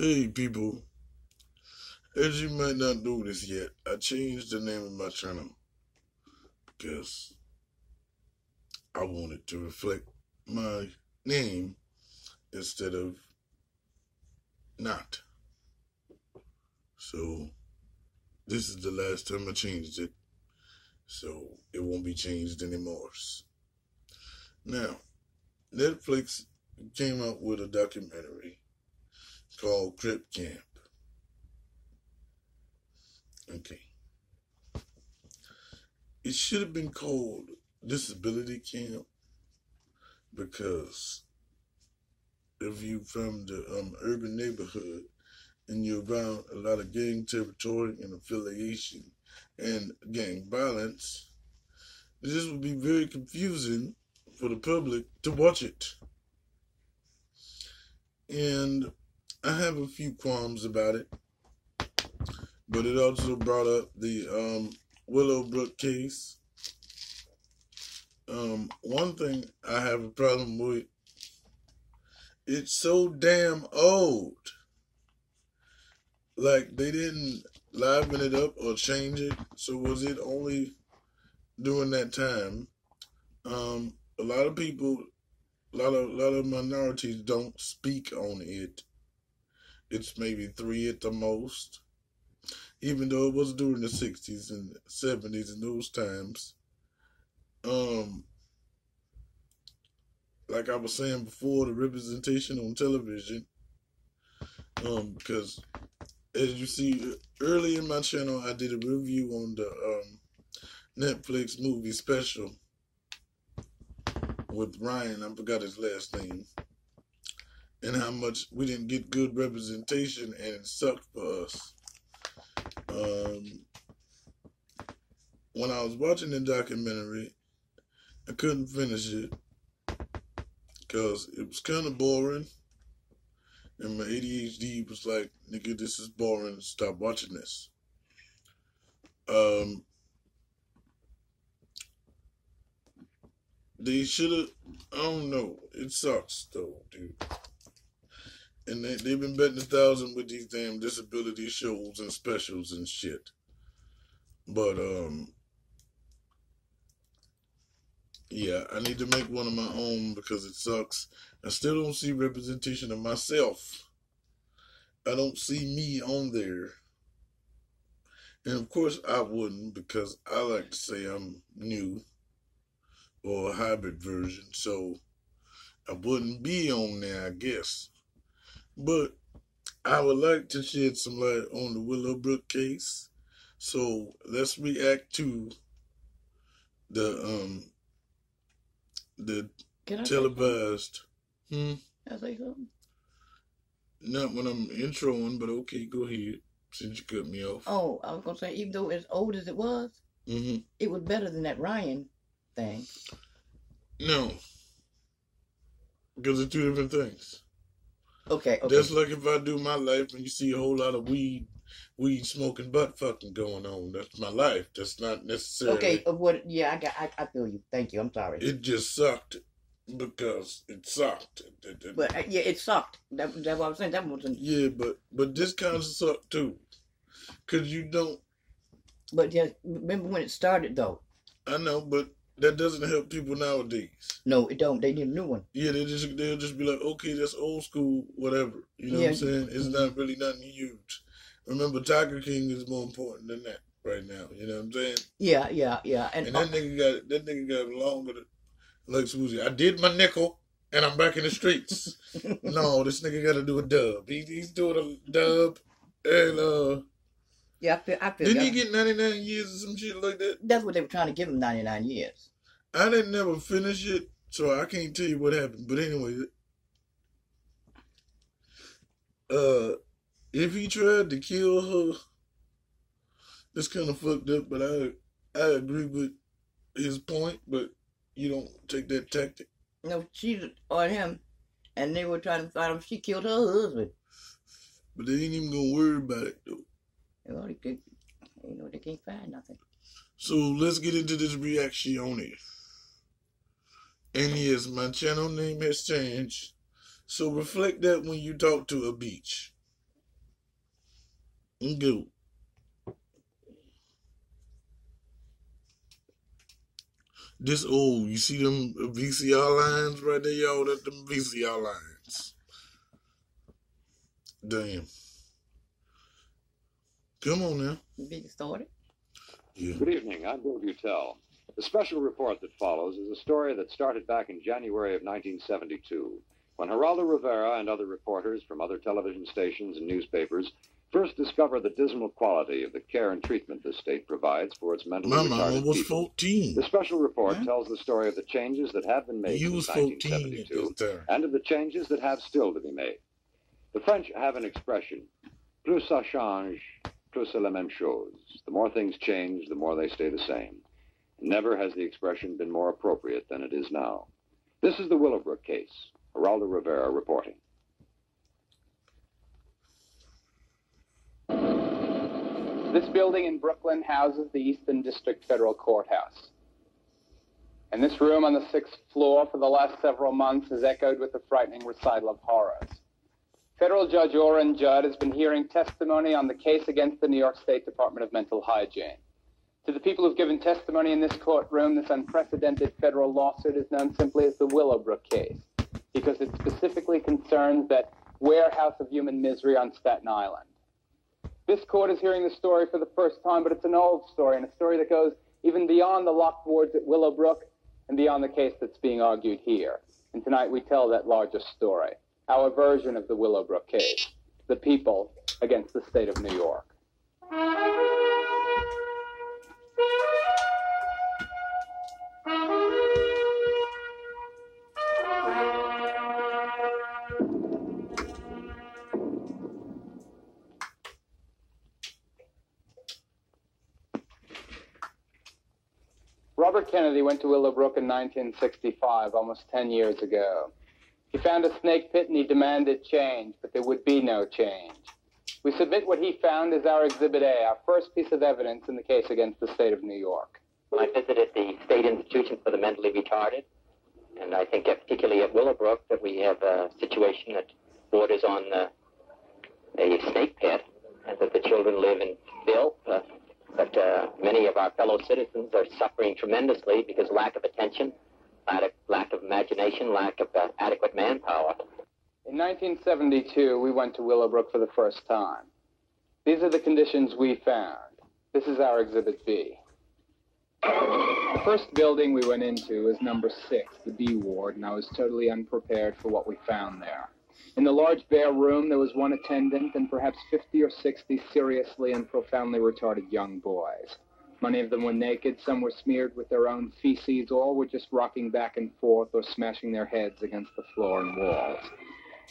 Hey people, as you might not this yet, I changed the name of my channel because I wanted to reflect my name instead of not. So this is the last time I changed it, so it won't be changed anymore. Now, Netflix came out with a documentary called Crip Camp. Okay. It should have been called Disability Camp because if you from the um, urban neighborhood and you're around a lot of gang territory and affiliation and gang violence, this would be very confusing for the public to watch it. And I have a few qualms about it, but it also brought up the um, Willowbrook case. Um, one thing I have a problem with, it's so damn old. Like they didn't liven it up or change it. So was it only during that time? Um, a lot of people, a lot of a lot of minorities don't speak on it. It's maybe three at the most. Even though it was during the sixties and seventies and those times. Um like I was saying before, the representation on television. Um, because as you see early in my channel I did a review on the um Netflix movie special with Ryan, I forgot his last name, and how much we didn't get good representation and it sucked for us. Um, when I was watching the documentary, I couldn't finish it because it was kind of boring. And my ADHD was like, nigga, this is boring. Stop watching this. Um, They should have. I don't know. It sucks though, dude. And they they've been betting a thousand with these damn disability shows and specials and shit. But um, yeah, I need to make one of my own because it sucks. I still don't see representation of myself. I don't see me on there. And of course I wouldn't because I like to say I'm new or a hybrid version, so I wouldn't be on there, I guess. But I would like to shed some light on the Willowbrook case. So let's react to the um the televised. Hmm. I say something. Not when I'm introing, but okay, go ahead. Since you cut me off. Oh, I was gonna say, even though as old as it was, mm-hmm. it was better than that Ryan thing? No. Because they're two different things. Okay, okay. That's like if I do my life and you see a whole lot of weed, weed smoking, butt fucking going on. That's my life. That's not necessarily. Okay, uh, what? Yeah, I got. I, I feel you. Thank you. I'm sorry. It just sucked because it sucked. But uh, yeah, it sucked. That, that's what I'm saying. That wasn't. Yeah, but but this kind of sucked too, cause you don't. But yeah, remember when it started though. I know, but that doesn't help people nowadays. No, it don't. They need a new one. Yeah, they just they'll just be like, okay, that's old school, whatever. You know yeah. what I'm saying? It's mm-hmm. not really nothing huge. Remember, Tiger King is more important than that right now. You know what I'm saying? Yeah, yeah, yeah. And, and that uh, nigga got that nigga got longer than like Swoozy. I did my nickel. And I'm back in the streets. no, this nigga got to do a dub. He, he's doing a dub, and uh, yeah, I feel. I feel. Didn't he get 99 years or some shit like that? That's what they were trying to give him 99 years. I didn't never finish it, so I can't tell you what happened. But anyway, uh, if he tried to kill her, that's kind of fucked up. But I I agree with his point, but you don't take that tactic. No, she's on him, and they were trying to find him. She killed her husband. But they ain't even gonna worry about it though. Well, they, could, you know, they can't find nothing. So let's get into this reaction on it. And yes, my channel name has changed. So reflect that when you talk to a beach. Good. This old, you see them VCR lines right there, y'all? That's them VCR lines. Damn. Come on now. Big started. Yeah. Good evening. I'm Bill Beutel. The special report that follows is a story that started back in January of 1972, when Geraldo Rivera and other reporters from other television stations and newspapers first discovered the dismal quality of the care and treatment the state provides for its mentally My retarded was people. 14. The special report Huh? tells the story of the changes that have been made You since was 14 at 1972 and of the changes that have still to be made. The French have an expression, plus ça change, plus c'est la même chose. The more things change, the more they stay the same. Never has the expression been more appropriate than it is now. This is the Willowbrook case. Geraldo Rivera reporting. This building in Brooklyn houses the Eastern District Federal Courthouse. And this room on the sixth floor for the last several months has echoed with the frightening recital of horrors. Federal Judge Orrin Judd has been hearing testimony on the case against the New York State Department of Mental Hygiene. To the people who've given testimony in this courtroom, this unprecedented federal lawsuit is known simply as the Willowbrook case because it specifically concerns that warehouse of human misery on Staten Island. This court is hearing the story for the first time, but it's an old story and a story that goes even beyond the locked wards at Willowbrook and beyond the case that's being argued here. And tonight we tell that larger story, our version of the Willowbrook case, the people against the state of New York. Robert Kennedy went to Willowbrook in 1965, almost 10 years ago. He found a snake pit and he demanded change, but there would be no change. We submit what he found as our Exhibit A, our first piece of evidence in the case against the state of New York. I visited the state institution for the mentally retarded, and I think particularly at Willowbrook that we have a situation that borders on uh, a snake pit, and that the children live in filth. Uh, but uh, many of our fellow citizens are suffering tremendously because lack of attention, lack of, lack of imagination, lack of uh, adequate manpower. In 1972, we went to Willowbrook for the first time. These are the conditions we found. This is our Exhibit B. The first building we went into was number six, the B ward, and I was totally unprepared for what we found there. In the large bare room, there was one attendant and perhaps 50 or 60 seriously and profoundly retarded young boys. Many of them were naked, some were smeared with their own feces, all were just rocking back and forth or smashing their heads against the floor and walls.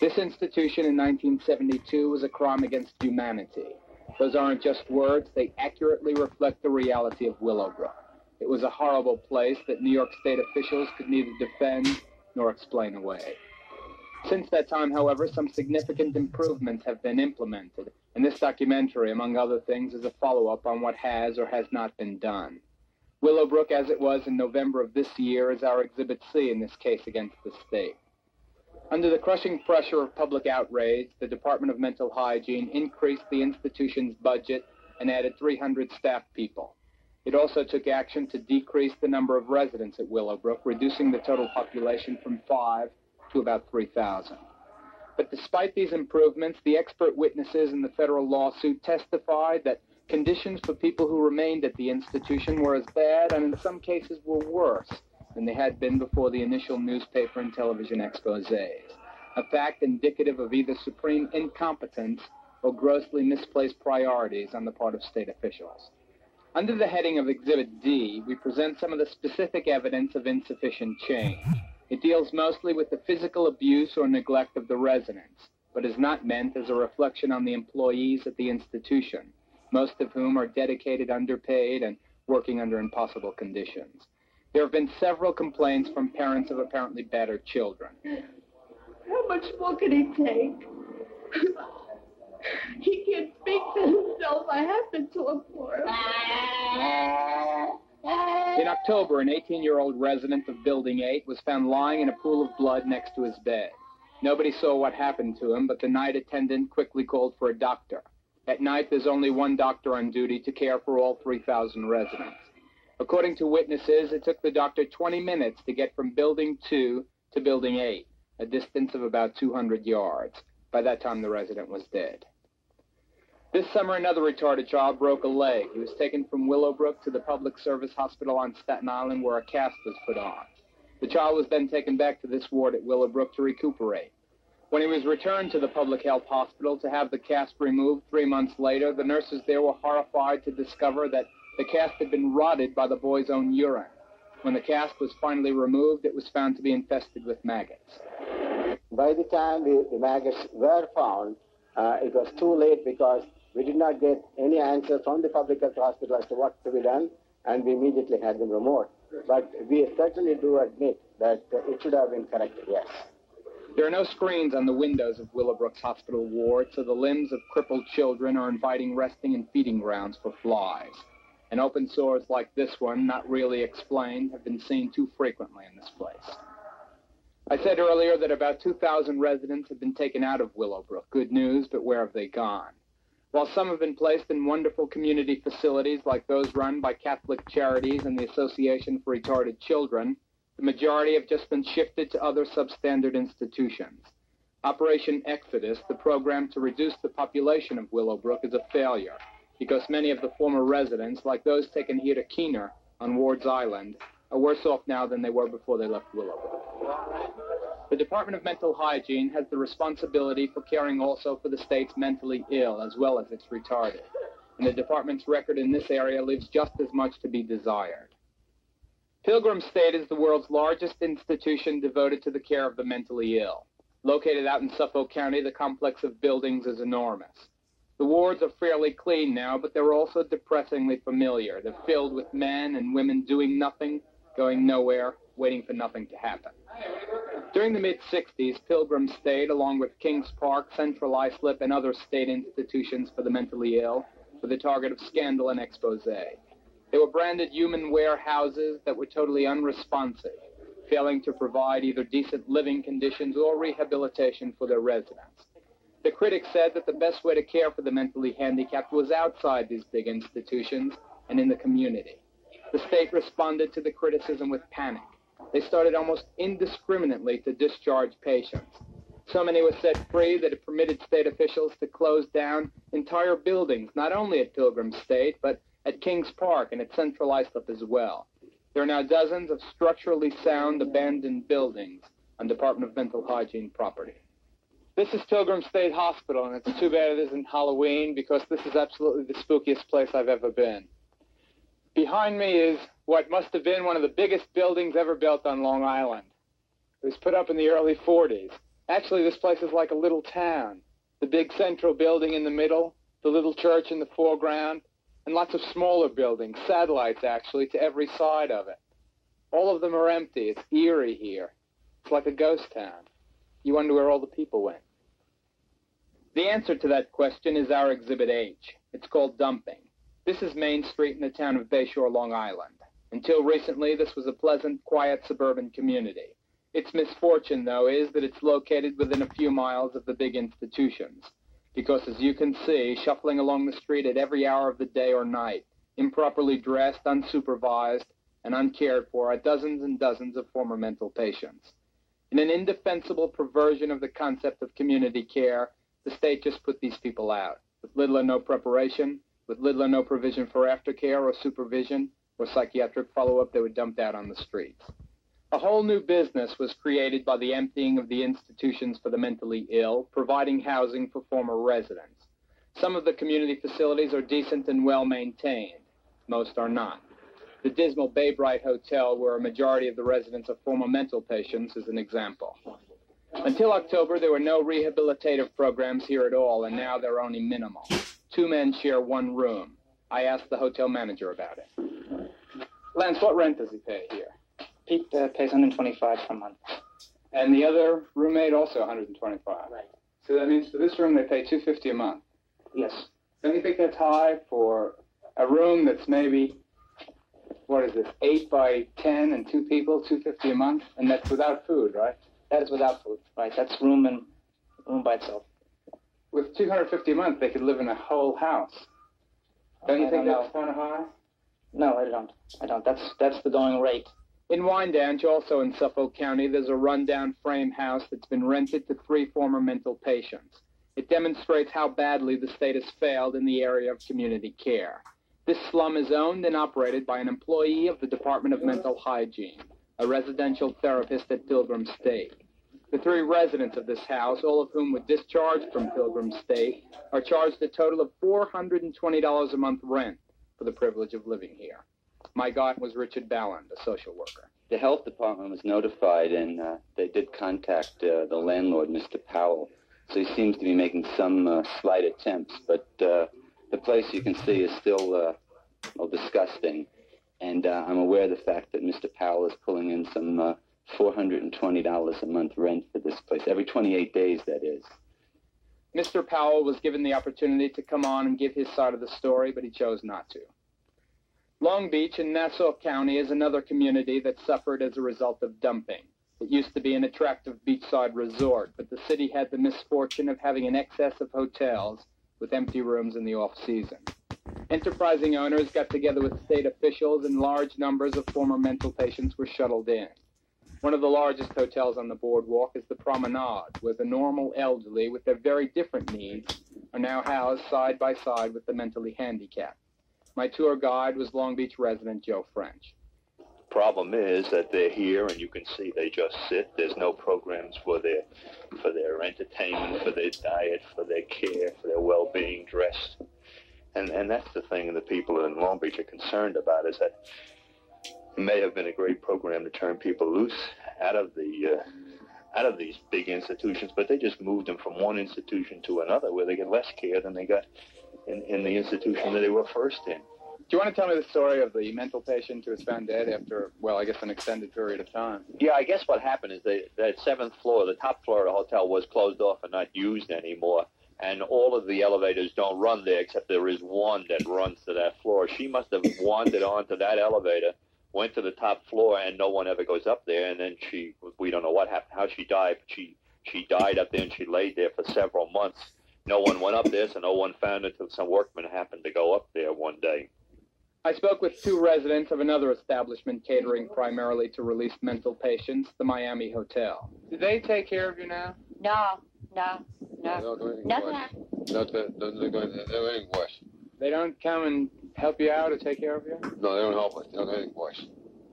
This institution in 1972 was a crime against humanity. Those aren't just words, they accurately reflect the reality of Willowbrook. It was a horrible place that New York State officials could neither defend nor explain away. Since that time, however, some significant improvements have been implemented, and this documentary, among other things, is a follow up on what has or has not been done. Willowbrook, as it was in November of this year, is our Exhibit C in this case against the state. Under the crushing pressure of public outrage, the Department of Mental Hygiene increased the institution's budget and added 300 staff people. It also took action to decrease the number of residents at Willowbrook, reducing the total population from five to about 3,000. But despite these improvements, the expert witnesses in the federal lawsuit testified that conditions for people who remained at the institution were as bad and in some cases were worse than they had been before the initial newspaper and television exposés. A fact indicative of either supreme incompetence or grossly misplaced priorities on the part of state officials. Under the heading of Exhibit D, we present some of the specific evidence of insufficient change. It deals mostly with the physical abuse or neglect of the residents, but is not meant as a reflection on the employees at the institution, most of whom are dedicated, underpaid, and working under impossible conditions. There have been several complaints from parents of apparently battered children. How much more can he take? he can't speak for himself. I have to talk for him. In October, an 18 year old resident of Building 8 was found lying in a pool of blood next to his bed. Nobody saw what happened to him, but the night attendant quickly called for a doctor. At night, there's only one doctor on duty to care for all 3,000 residents. According to witnesses, it took the doctor 20 minutes to get from Building 2 to Building 8, a distance of about 200 yards. By that time, the resident was dead. This summer, another retarded child broke a leg. He was taken from Willowbrook to the public service hospital on Staten Island where a cast was put on. The child was then taken back to this ward at Willowbrook to recuperate. When he was returned to the public health hospital to have the cast removed three months later, the nurses there were horrified to discover that the cast had been rotted by the boy's own urine. When the cast was finally removed, it was found to be infested with maggots. By the time the, the maggots were found, uh, it was too late because we did not get any answer from the public health hospital as to what to be done, and we immediately had them removed. But we certainly do admit that uh, it should have been corrected, yes. There are no screens on the windows of Willowbrook's hospital ward, so the limbs of crippled children are inviting resting and feeding grounds for flies. And open sores like this one, not really explained, have been seen too frequently in this place. I said earlier that about 2,000 residents have been taken out of Willowbrook. Good news, but where have they gone? While some have been placed in wonderful community facilities like those run by Catholic Charities and the Association for Retarded Children, the majority have just been shifted to other substandard institutions. Operation Exodus, the program to reduce the population of Willowbrook, is a failure because many of the former residents, like those taken here to Keener on Ward's Island, are worse off now than they were before they left Willowbrook. The Department of Mental Hygiene has the responsibility for caring also for the state's mentally ill as well as its retarded. And the department's record in this area leaves just as much to be desired. Pilgrim State is the world's largest institution devoted to the care of the mentally ill. Located out in Suffolk County, the complex of buildings is enormous. The wards are fairly clean now, but they're also depressingly familiar. They're filled with men and women doing nothing, going nowhere, waiting for nothing to happen. During the mid 60s, Pilgrim State, along with Kings Park, Central Islip, and other state institutions for the mentally ill, were the target of scandal and expose. They were branded human warehouses that were totally unresponsive, failing to provide either decent living conditions or rehabilitation for their residents. The critics said that the best way to care for the mentally handicapped was outside these big institutions and in the community. The state responded to the criticism with panic. They started almost indiscriminately to discharge patients. So many were set free that it permitted state officials to close down entire buildings, not only at Pilgrim State, but at Kings Park and at Central Islip as well. There are now dozens of structurally sound abandoned buildings on Department of Mental Hygiene property. This is Pilgrim State Hospital, and it's too bad it isn't Halloween because this is absolutely the spookiest place I've ever been. Behind me is what must have been one of the biggest buildings ever built on Long Island. It was put up in the early 40s. Actually, this place is like a little town. The big central building in the middle, the little church in the foreground, and lots of smaller buildings, satellites actually, to every side of it. All of them are empty. It's eerie here. It's like a ghost town. You wonder where all the people went. The answer to that question is our Exhibit H. It's called dumping. This is Main Street in the town of Bay Shore, Long Island. Until recently, this was a pleasant, quiet suburban community. Its misfortune, though, is that it's located within a few miles of the big institutions. Because, as you can see, shuffling along the street at every hour of the day or night, improperly dressed, unsupervised, and uncared for, are dozens and dozens of former mental patients. In an indefensible perversion of the concept of community care, the state just put these people out, with little or no preparation, with little or no provision for aftercare or supervision or psychiatric follow-up, they were dumped out on the streets. A whole new business was created by the emptying of the institutions for the mentally ill, providing housing for former residents. Some of the community facilities are decent and well maintained. Most are not. The dismal Bay Bright Hotel, where a majority of the residents are former mental patients, is an example. Until October, there were no rehabilitative programs here at all, and now they're only minimal. Two men share one room. I asked the hotel manager about it. Lance, what rent does he pay here? Pete uh, pays 125 per month. And the other roommate also 125. Right. So that means for this room they pay 250 a month. Yes. Don't you think that's high for a room that's maybe what is this, eight by ten and two people, 250 a month, and that's without food, right? That is without food. Right. That's room and room by itself. With 250 a month, they could live in a whole house. Don't you I think don't that's kind of high? No, I don't. I don't. That's that's the going rate. In Wyandanch, also in Suffolk County, there's a rundown frame house that's been rented to three former mental patients. It demonstrates how badly the state has failed in the area of community care. This slum is owned and operated by an employee of the Department of Mental Hygiene, a residential therapist at Pilgrim State. The three residents of this house, all of whom were discharged from Pilgrim State, are charged a total of $420 a month rent for the privilege of living here. My guide was Richard Balland, a social worker. The health department was notified, and uh, they did contact uh, the landlord, Mr. Powell. So he seems to be making some uh, slight attempts, but uh, the place you can see is still uh, well, disgusting. And uh, I'm aware of the fact that Mr. Powell is pulling in some $420 a month rent for this place, every 28 days, that is. Mr. Powell was given the opportunity to come on and give his side of the story, but he chose not to. Long Beach in Nassau County is another community that suffered as a result of dumping. It used to be an attractive beachside resort, but the city had the misfortune of having an excess of hotels with empty rooms in the off season. Enterprising owners got together with state officials and large numbers of former mental patients were shuttled in. One of the largest hotels on the boardwalk is the Promenade, where the normal elderly with their very different needs are now housed side by side with the mentally handicapped. My tour guide was Long Beach resident Joe French. The Problem is that they're here, and you can see they just sit. There's no programs for their for their entertainment, for their diet, for their care, for their well-being, dress, and and that's the thing the people in Long Beach are concerned about is that may have been a great program to turn people loose out of the uh, out of these big institutions, but they just moved them from one institution to another where they get less care than they got in, in the institution that they were first in. Do you want to tell me the story of the mental patient who was found dead after, well, I guess an extended period of time? Yeah, I guess what happened is they, that seventh floor, the top floor of the hotel, was closed off and not used anymore. And all of the elevators don't run there except there is one that runs to that floor. She must have wandered onto that elevator, went to the top floor, and no one ever goes up there. And then she, we don't know what happened, how she died, but she, she died up there and she laid there for several months. No one went up there, so no one found it until some workmen happened to go up there one day. I spoke with two residents of another establishment catering primarily to released mental patients, the Miami Hotel. Do they take care of you now? No, no, no. No, do anything Nothing worse. happened. No, they don't do anything, they do. They don't come and help you out or take care of you? No, they don't help us. They don't do anything worse.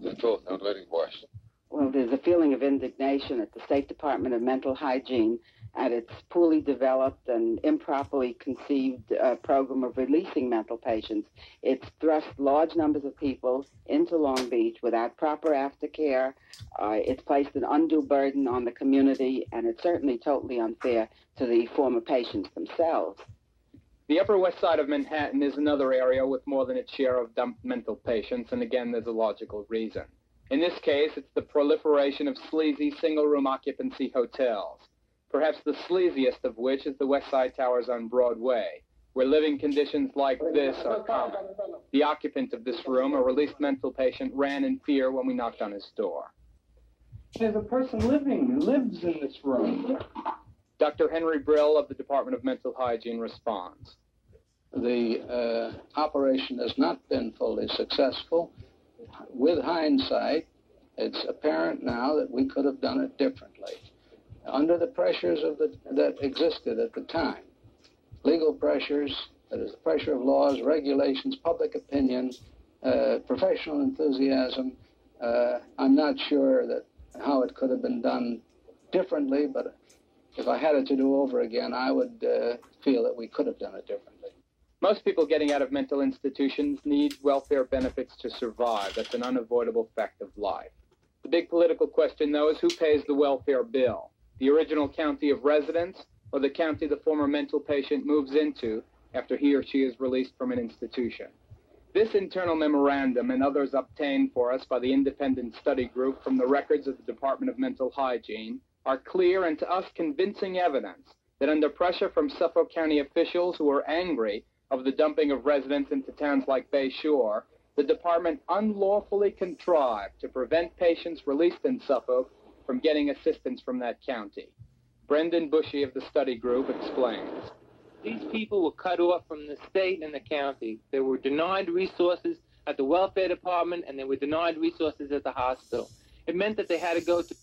The truth, they don't do anything worse. Well, there's a feeling of indignation at the State Department of Mental Hygiene at its poorly developed and improperly conceived uh, program of releasing mental patients. It's thrust large numbers of people into Long Beach without proper aftercare. Uh, it's placed an undue burden on the community, and it's certainly totally unfair to the former patients themselves. The Upper West Side of Manhattan is another area with more than its share of mental patients, and again, there's a logical reason. In this case, it's the proliferation of sleazy single room occupancy hotels, perhaps the sleaziest of which is the West Side Towers on Broadway, where living conditions like this are common. The occupant of this room, a released mental patient, ran in fear when we knocked on his door. There's a person living, lives in this room. Dr. Henry Brill of the Department of Mental Hygiene responds. The uh, operation has not been fully successful. With hindsight, it's apparent now that we could have done it differently. Under the pressures the, that existed at the time, legal pressures, that is, the pressure of laws, regulations, public opinion, uh, professional enthusiasm, uh, I'm not sure that how it could have been done differently, but if I had it to do over again, I would uh, feel that we could have done it differently. Most people getting out of mental institutions need welfare benefits to survive. That's an unavoidable fact of life. The big political question, though, is who pays the welfare bill? The original county of residence or the county the former mental patient moves into after he or she is released from an institution? This internal memorandum and others obtained for us by the independent study group from the records of the Department of Mental Hygiene are clear and to us convincing evidence that under pressure from Suffolk County officials who are angry of the dumping of residents into towns like Bay Shore, the department unlawfully contrived to prevent patients released in Suffolk from getting assistance from that county. Brendan Bushy of the study group explains. These people were cut off from the state and the county. They were denied resources at the welfare department and they were denied resources at the hospital. It meant that they had to go to